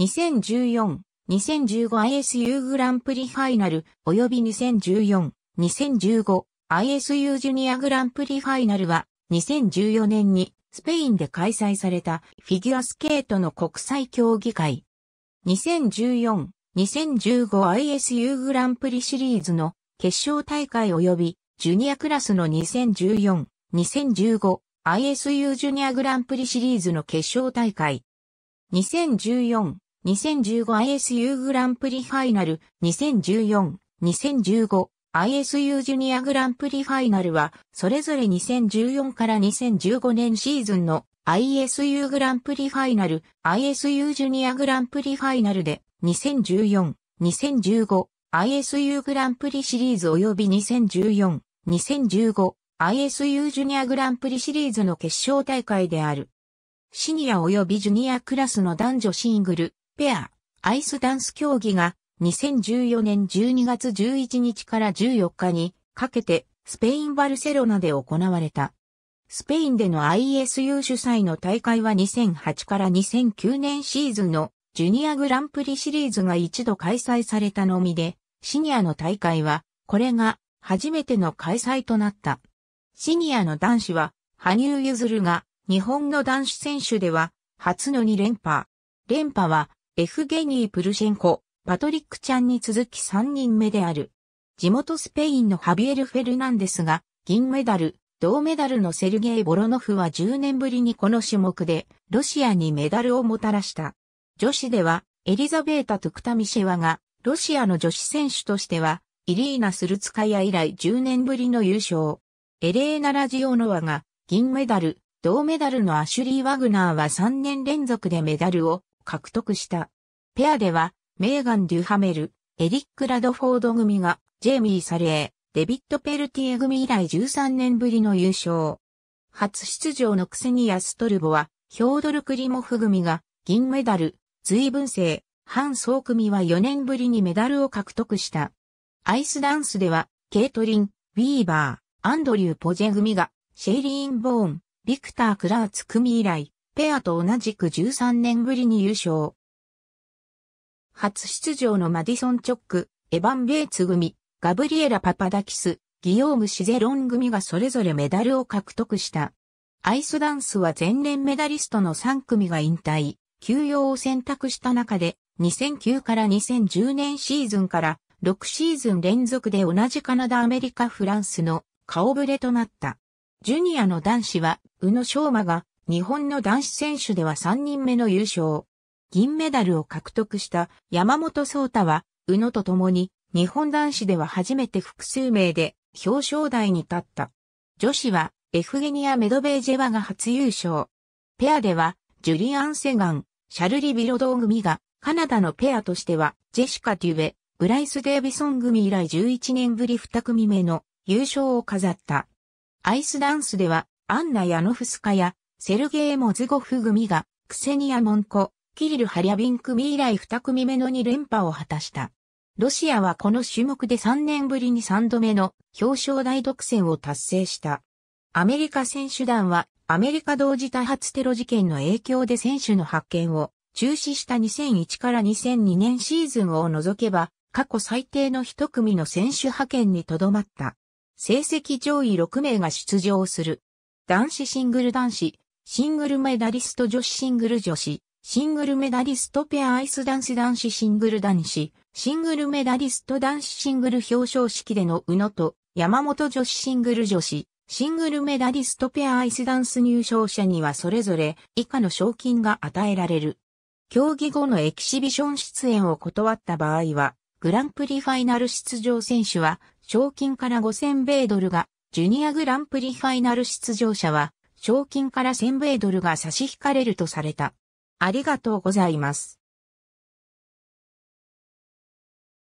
2014、2015ISU グランプリファイナル及び2014、2015 ISU ジュニアグランプリファイナルは2014年にスペインで開催されたフィギュアスケートの国際競技会。2014、2015ISU グランプリシリーズの決勝大会及びジュニアクラスの2014、2015 ISU ジュニアグランプリシリーズの決勝大会。2014、2015ISU グランプリファイナル2014、2015 ISU ジュニアグランプリファイナルは、それぞれ2014から2015年シーズンの ISU グランプリファイナル、ISU ジュニアグランプリファイナルで2014、2015、ISU グランプリシリーズ及び2014、2015、ISU ジュニアグランプリシリーズの決勝大会である。シニア及びジュニアクラスの男女シングル、ペア、アイスダンス競技が2014年12月11日から14日にかけてスペインバルセロナで行われた。スペインでの ISU 主催の大会は2008から2009年シーズンのジュニアグランプリシリーズが一度開催されたのみで、シニアの大会は、これが初めての開催となった。シニアの男子は、羽生結弦が日本の男子選手では初の2連覇。連覇はエフゲニー・プルシェンコ、パトリックちゃんに続き3人目である。地元スペインのハビエル・フェルナンデスが銀メダル、銅メダルのセルゲイ・ボロノフは10年ぶりにこの種目でロシアにメダルをもたらした。女子では、エリザベータ・トゥクタミシェワが、ロシアの女子選手としては、イリーナ・スルツカヤ以来10年ぶりの優勝。エレーナ・ラジオノワが、銀メダル、銅メダルのアシュリー・ワグナーは3年連続でメダルを獲得した。ペアでは、メーガン・デュハメル、エリック・ラドフォード組が、ジェイミー・サレー、デビッド・ペルティエ組以来13年ぶりの優勝。初出場のクセニア・ストルボは、ヒョードル・クリモフ組が銀メダル、随分性、反総組は4年ぶりにメダルを獲得した。アイスダンスでは、ケイトリン、ウィーバー、アンドリュー・ポジェ組が、シェイリーン・ボーン、ビクター・クラーツ組以来、ペアと同じく13年ぶりに優勝。初出場のマディソン・チョック、エヴァン・ベーツ組、ガブリエラ・パパダキス、ギヨーム・シゼロン組がそれぞれメダルを獲得した。アイスダンスは前年メダリストの3組が引退。休養を選択した中で、2009から2010年シーズンから6シーズン連続で同じカナダ、アメリカ、フランスの顔ぶれとなった。ジュニアの男子は、宇野昌磨が日本の男子選手では3人目の優勝。銀メダルを獲得した山本聡太は、宇野と共に日本男子では初めて複数名で表彰台に立った。女子はエフゲニア・メドベージェワが初優勝。ペアではジュリアン・セガン、シャルリ・ビロドー組が、カナダのペアとしては、ジェシカ・デュベ、ブライス・デイビソン組以来11年ぶり2組目の優勝を飾った。アイスダンスでは、アンナ・ヤノフスカや、セルゲー・モズゴフ組が、クセニア・モンコ、キリル・ハリャビン組以来2組目の2連覇を果たした。ロシアはこの種目で3年ぶりに3度目の表彰台独占を達成した。アメリカ選手団はアメリカ同時多発テロ事件の影響で選手の発見を中止した2001から2002年シーズンを除けば、過去最低の一組の選手派遣にとどまった。成績上位6名が出場する。男子シングル男子、シングルメダリスト女子シングル女子、シングルメダリストペアアイスダンス男子シングル男子、シングルメダリスト男子シングル表彰式での宇野と山本女子シングル女子、シングルメダリストペアアイスダンス入賞者にはそれぞれ以下の賞金が与えられる。競技後のエキシビション出演を断った場合は、グランプリファイナル出場選手は賞金から5000米ドルが、ジュニアグランプリファイナル出場者は賞金から1000米ドルが差し引かれるとされた。ありがとうございます。